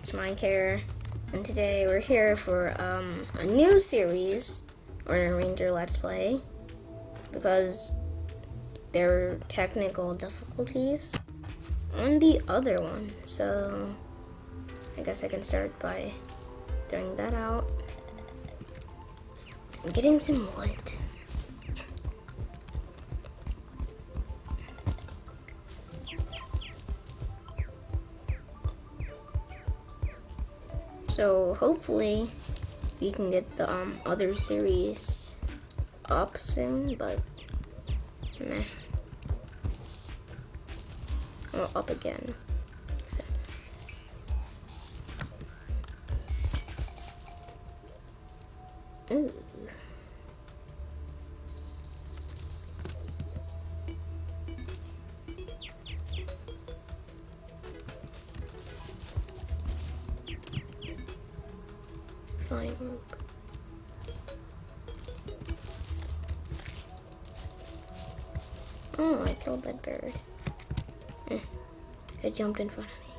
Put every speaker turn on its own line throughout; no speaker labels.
it's Mike here, and today we're here for um, a new series on a Ranger Let's Play because there were technical difficulties on the other one. So I guess I can start by throwing that out and getting some wood. So hopefully we can get the um, other series up soon, but meh. Oh, up again. So. Ooh. Oh, I killed that bird. Eh, it jumped in front of me.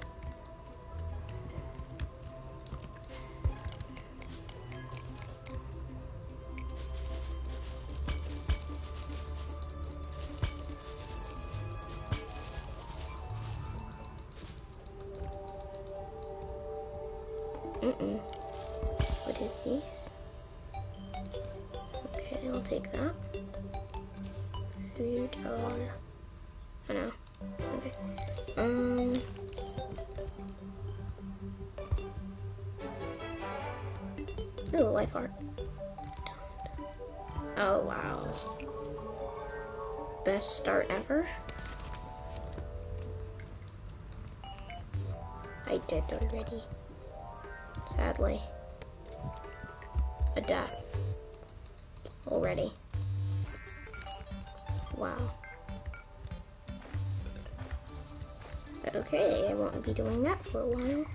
Ooh, life art. Oh, wow. Best start ever. I did already. Sadly. A death. Already. Wow. Okay, I won't be doing that for a while.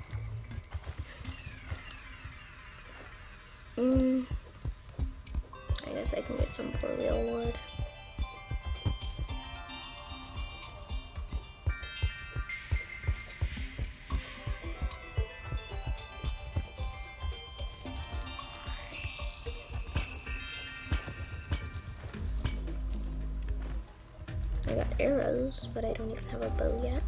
I got arrows, but I don't even have a bow yet.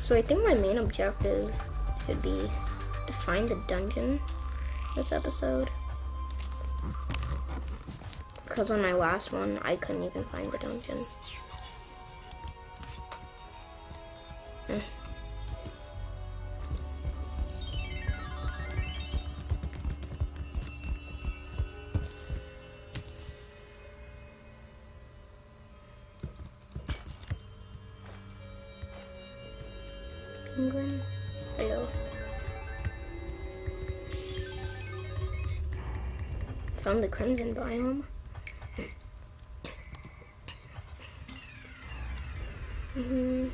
So I think my main objective should be to find the dungeon this episode. Because on my last one, I couldn't even find the dungeon. Found the crimson biome. hmm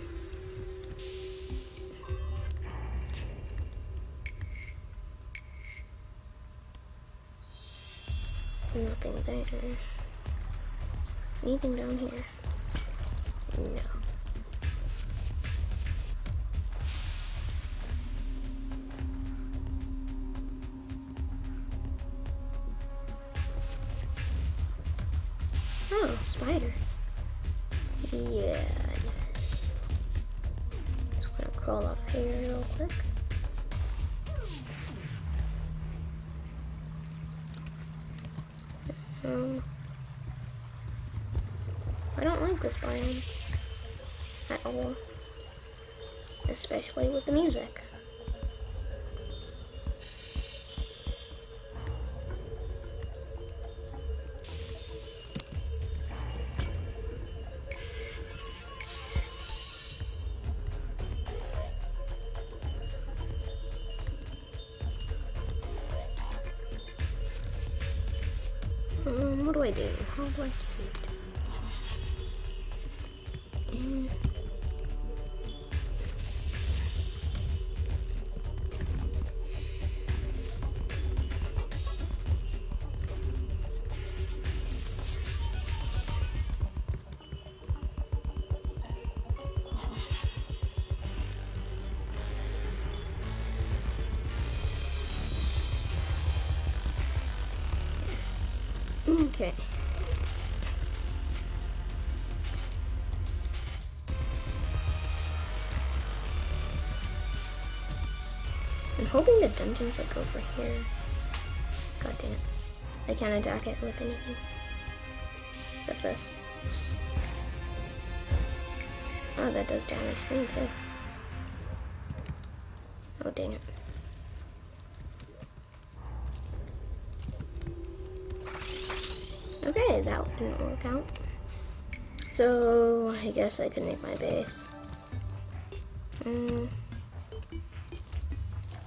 Nothing there. Anything down here? No. Especially with the music. Okay. I'm hoping the dungeon's like over here. God damn it. I can't attack it with anything. Except this. Oh, that does damage me too. Oh, dang it. Didn't work out. So, I guess I could make my base. Mm.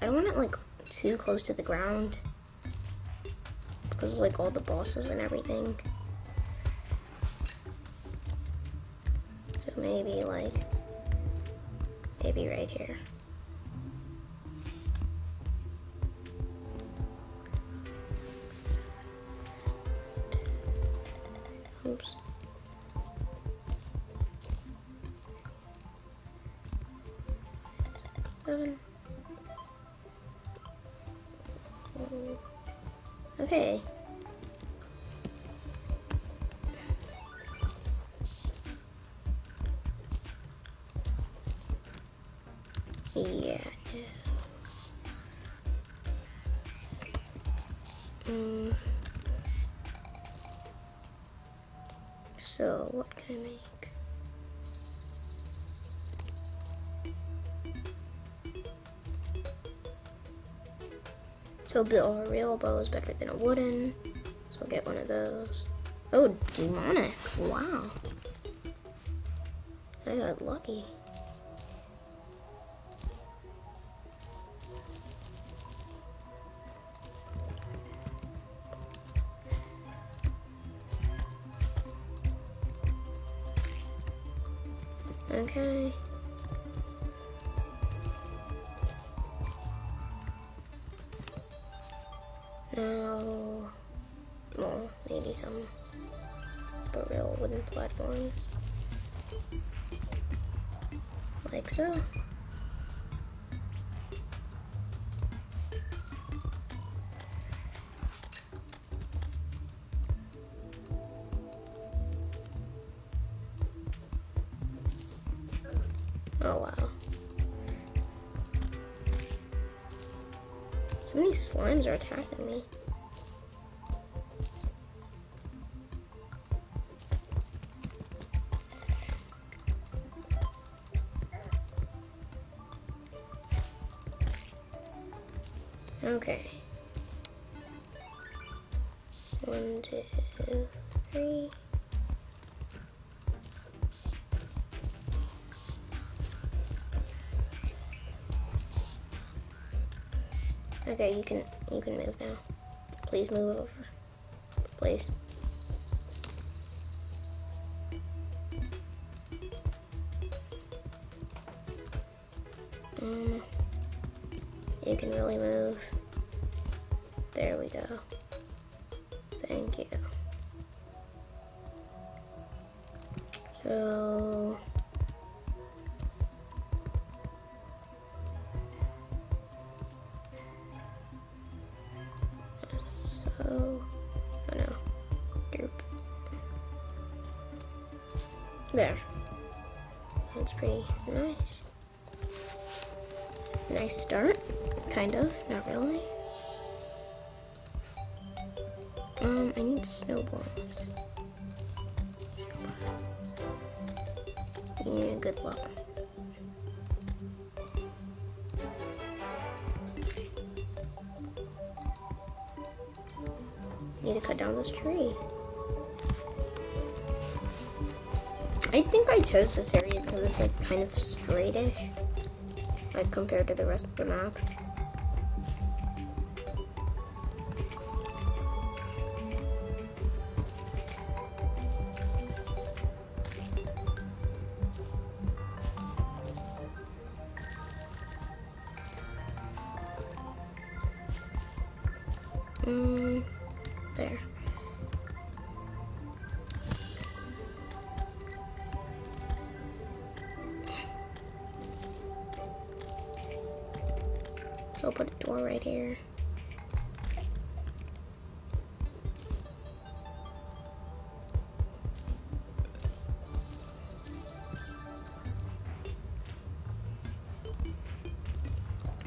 I don't want it like too close to the ground because like all the bosses and everything. So maybe like maybe right here. So a real bow is better than a wooden. So I'll get one of those. Oh, demonic. Wow. I got lucky. Okay. Wooden platforms. Like so. Oh wow. So many slimes are attacking me. Okay. One, two, three. Okay, you can you can move now. Please move over. Please. You can really move. There we go. Thank you. So so oh no. There. Kind of, not really. Um, I need snowballs. Yeah, good luck. Need to cut down this tree. I think I chose this area because it's like kind of straightish, like compared to the rest of the map.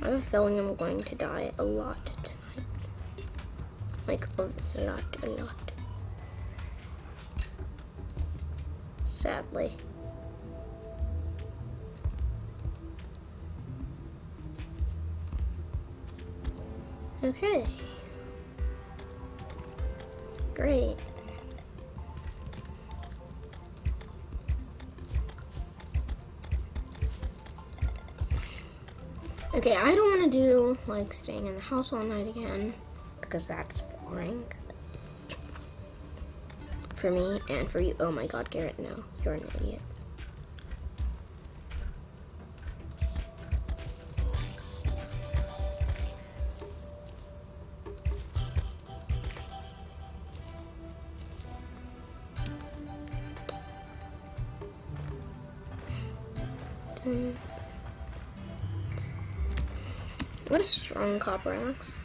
I have a feeling I'm going to die a lot tonight. Like, a lot, a lot. Sadly. Okay. Great. Okay, I don't want to do like staying in the house all night again because that's boring for me and for you. Oh my god, Garrett, no, you're an idiot. Dun. What a strong copper axe.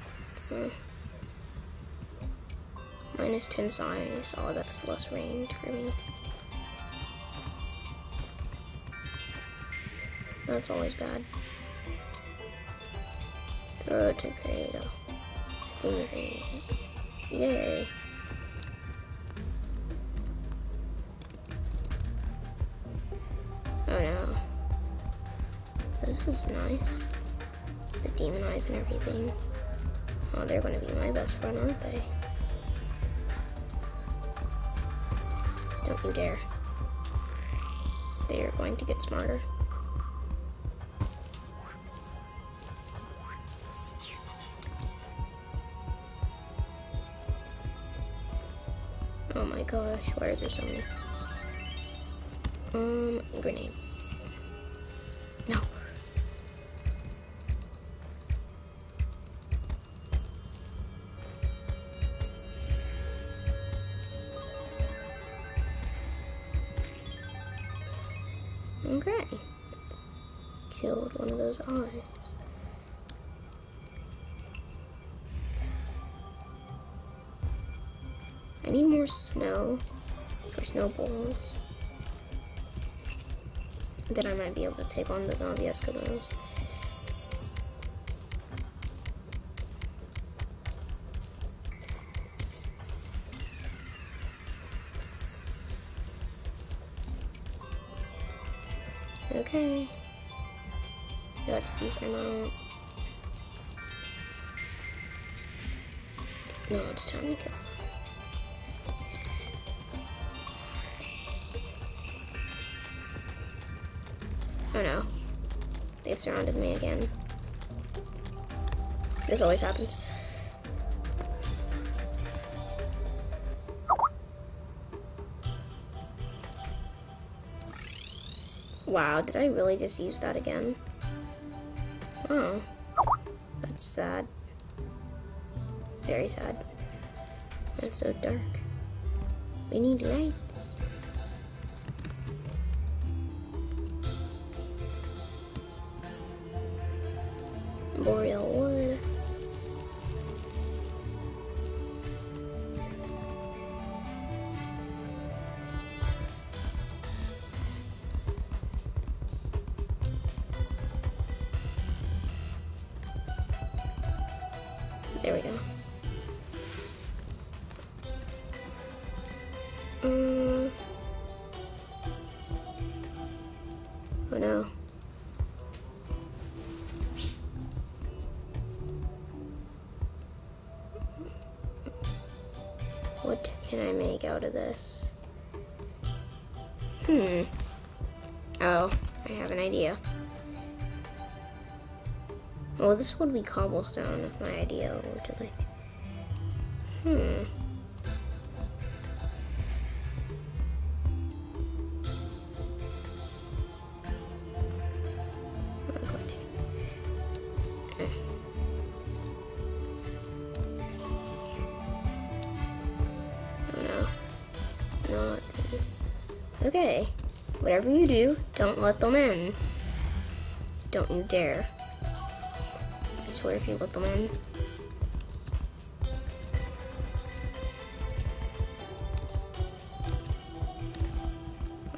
Minus 10 size. Oh, that's less range for me. That's always bad. Throw to Credo. Oh, thingy thingy. Yay. Oh no. This is nice the demon eyes and everything. Oh, they're gonna be my best friend, aren't they? Don't you dare. They are going to get smarter. Oh my gosh, why are there so many? Um, grenade. Snowballs. Then I might be able to take on the zombie Eskimos. Okay. That's a decent amount. No, it's time to kill them. Oh no. They've surrounded me again. This always happens. Wow, did I really just use that again? Oh, that's sad. Very sad. It's so dark. We need lights. Can I make out of this? Hmm. Oh, I have an idea. Well, this would be cobblestone if my idea were to like. Hmm. whatever you do, don't let them in. Don't you dare. I swear if you let them in.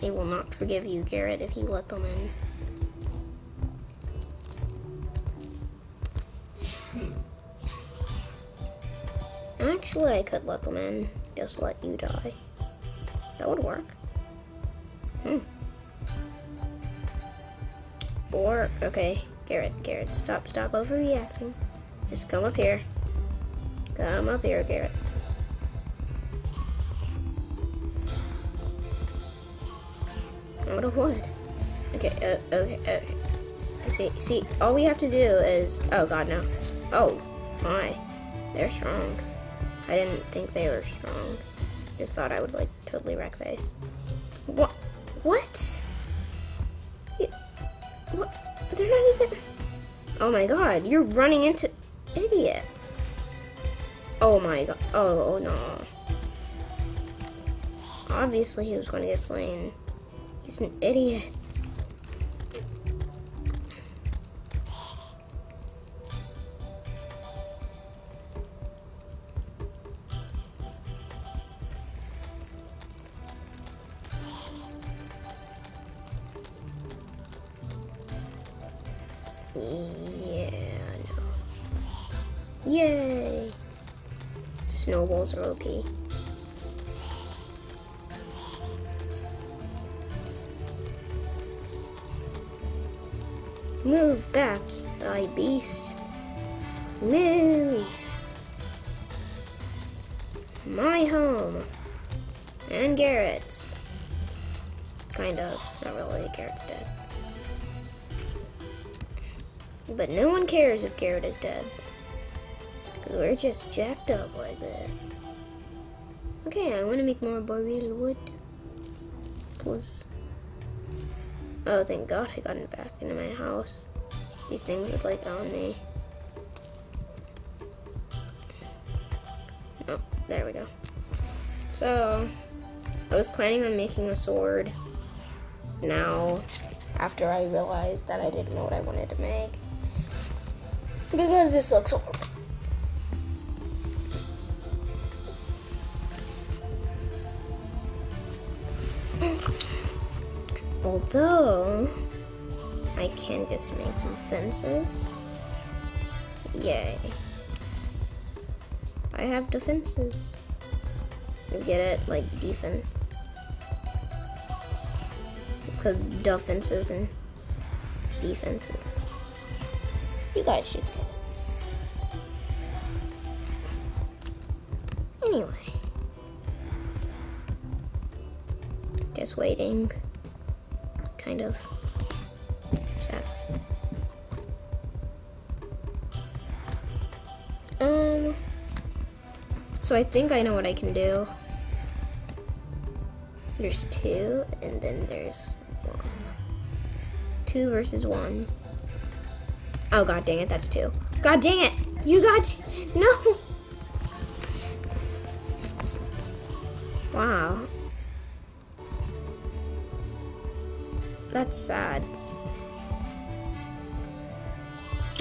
They will not forgive you, Garrett, if you let them in. Actually, I could let them in. Just let you die. That would work. Hmm. Or, okay, Garrett, Garrett, stop, stop overreacting. Just come up here. Come up here, Garrett. Out of wood. Okay, uh, okay, okay. See, see, all we have to do is, oh god, no. Oh, my. They're strong. I didn't think they were strong. Just thought I would, like, totally wreck face. What? What? Oh my god, you're running into... Idiot. Oh my god. Oh, oh no. Obviously he was going to get slain. He's an idiot. Yeah, Snowballs are OP. Move back, thy beast. Move! My home. And Garrett's. Kind of. Not really. Garrett's dead. But no one cares if Garrett is dead. We're just jacked up like that. Okay, I want to make more boreal wood. Plus. Oh, thank God I got it back into my house. These things would like own me. Oh, there we go. So, I was planning on making a sword now after I realized that I didn't know what I wanted to make. Because this looks horrible. Although, I can just make some fences. Yay. I have defenses. You get it? Like defense. Because defenses and defenses. You guys should. Anyway. Just waiting. Kind of. Sad. Um. So I think I know what I can do. There's two, and then there's one. Two versus one. Oh god dang it, that's two. God dang it! You got no. Wow. That's sad.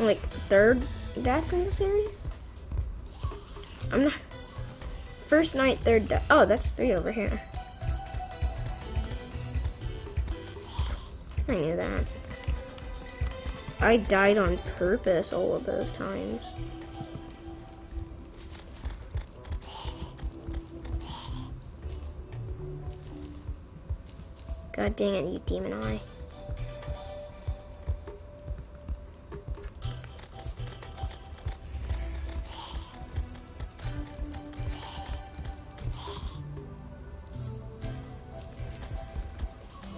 Like third death in the series? I'm not. First night, third death. Oh, that's three over here. I knew that. I died on purpose all of those times. God dang it, you demon eye.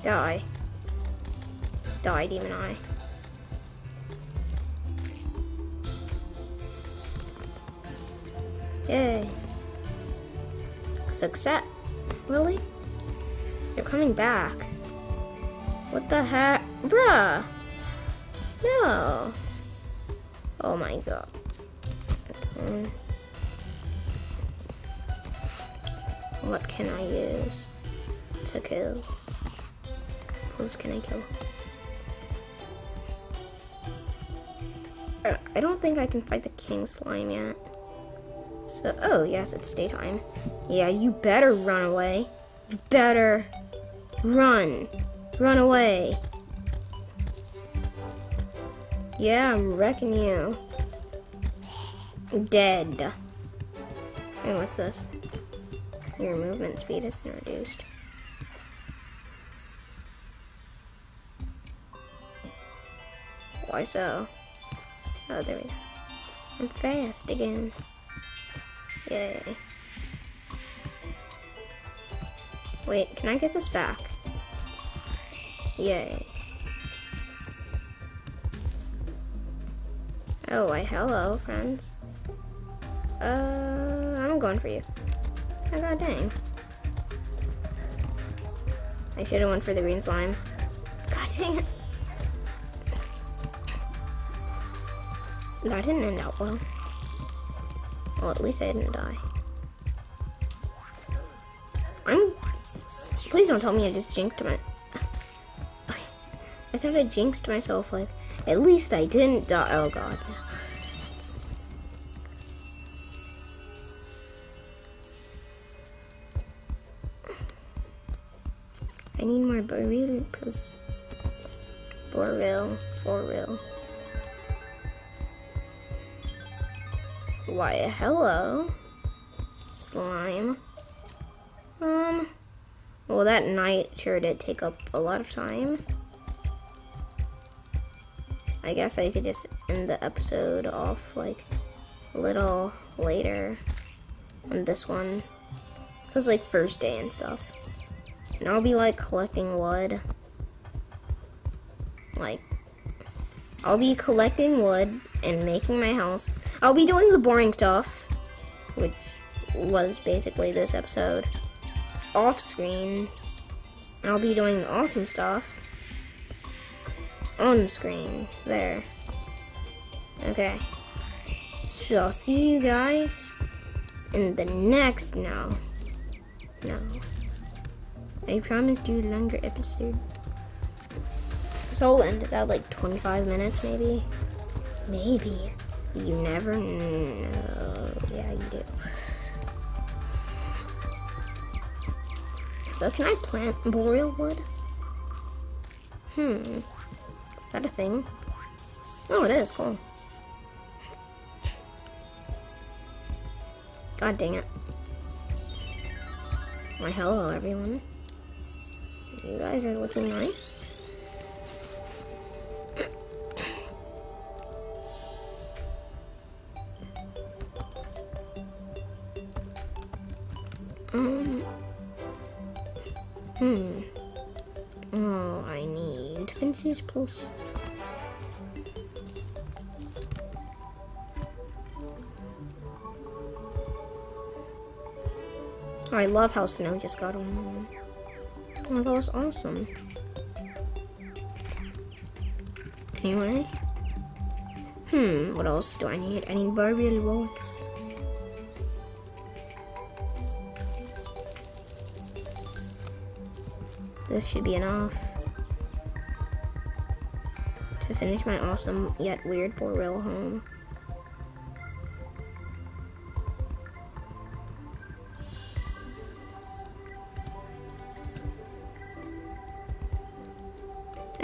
Die. Die, demon eye. Yay. Success. Really? They're coming back. What the heck? Bruh. No. Oh my god. What can I use to kill? What can I kill? Uh, I don't think I can fight the king slime yet. So, oh, yes, it's daytime. Yeah, you better run away. You better run. Run away. Yeah, I'm wrecking you. Dead. Hey, what's this? Your movement speed has been reduced. Why so? Oh, there we go. I'm fast again. Yay. Wait, can I get this back? Yay. Oh, why, hello, friends. Uh, I'm going for you. Oh, god dang. I should have went for the green slime. God dang it. That didn't end out well. Well, at least I didn't die. I'm... Please don't tell me I just jinxed my... I thought I jinxed myself, like, at least I didn't die. Oh, God. I need more burrito, please. For real, for real. Why, hello, slime. Um, well, that night sure did take up a lot of time. I guess I could just end the episode off like a little later on this one. It was like first day and stuff. And I'll be like collecting wood. Like, I'll be collecting wood and making my house. I'll be doing the boring stuff, which was basically this episode, off screen. I'll be doing the awesome stuff on the screen. There. Okay. So I'll see you guys in the next now. No. I promised you a longer episode. So I'll end it at like 25 minutes maybe. Maybe. You never know. Yeah, you do. So can I plant boreal wood? Hmm. Is that a thing? Oh, it is. Cool. God dang it. Why, hello, everyone. You guys are looking nice. Um. Hmm. Oh, I need Fences Plus. I love how snow just got on. Oh, that was awesome. Anyway. Hmm, what else do I need? I need Barbie walls. This should be enough to finish my awesome yet weird for real home.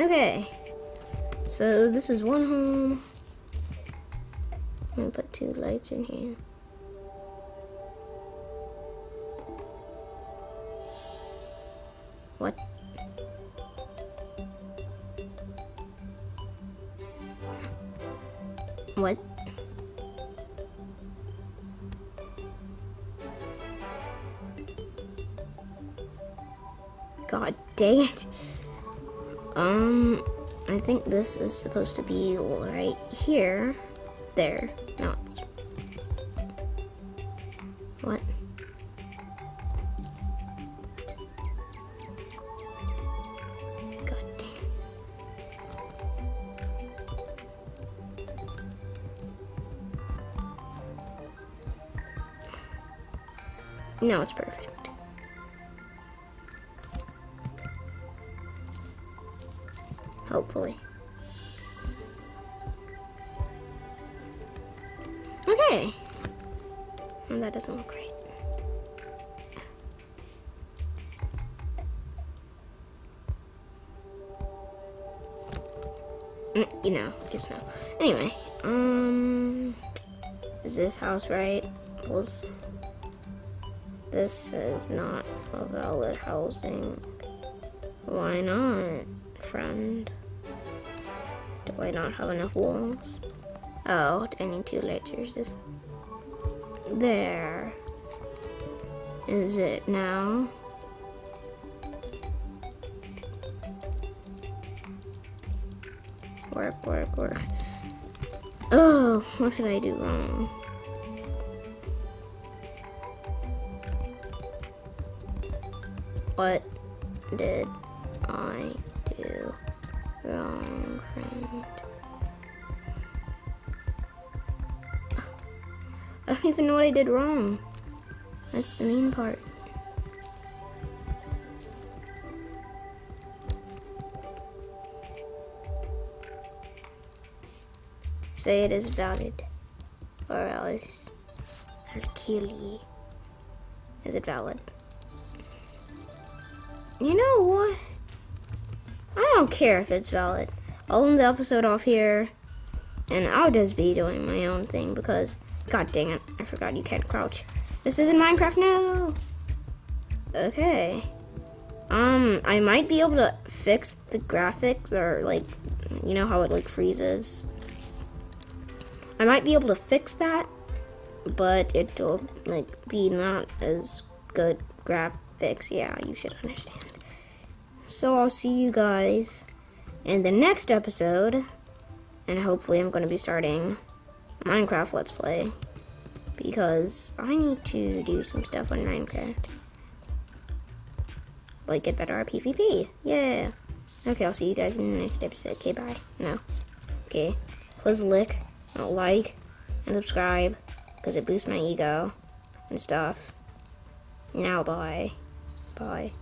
Okay, so this is one home. I'm gonna put two lights in here. What? What? God dang it. Um, I think this is supposed to be right here. There. No, it's... What? God dang. No, it's perfect. Hopefully. Okay. And that doesn't look great. Mm, You know, just know. Anyway, um, is this house right? Was This is not a valid housing. Why not, friend? I not have enough walls? Oh, I need two lasers. Just there. Is it now? Work, work, work. Oh, what did I do wrong? What did I don't even know what I did wrong. That's the main part. Say it is valid, or else I'll kill. Is it valid? You know what? I don't care if it's valid. I'll end the episode off here, and I'll just be doing my own thing because, god dang it, I forgot you can't crouch. This isn't Minecraft now. Okay. Um, I might be able to fix the graphics, or like, you know how it like freezes. I might be able to fix that, but it'll like be not as good graphics. Yeah, you should understand. So I'll see you guys in the next episode, and hopefully I'm going to be starting Minecraft Let's Play because I need to do some stuff on Minecraft. Like get better at PvP. Yeah. Okay, I'll see you guys in the next episode. Okay, bye. No. Okay. Please lick, like, and subscribe because it boosts my ego and stuff. Now, bye. Bye.